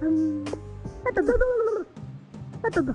Это да. Это да.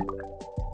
あ。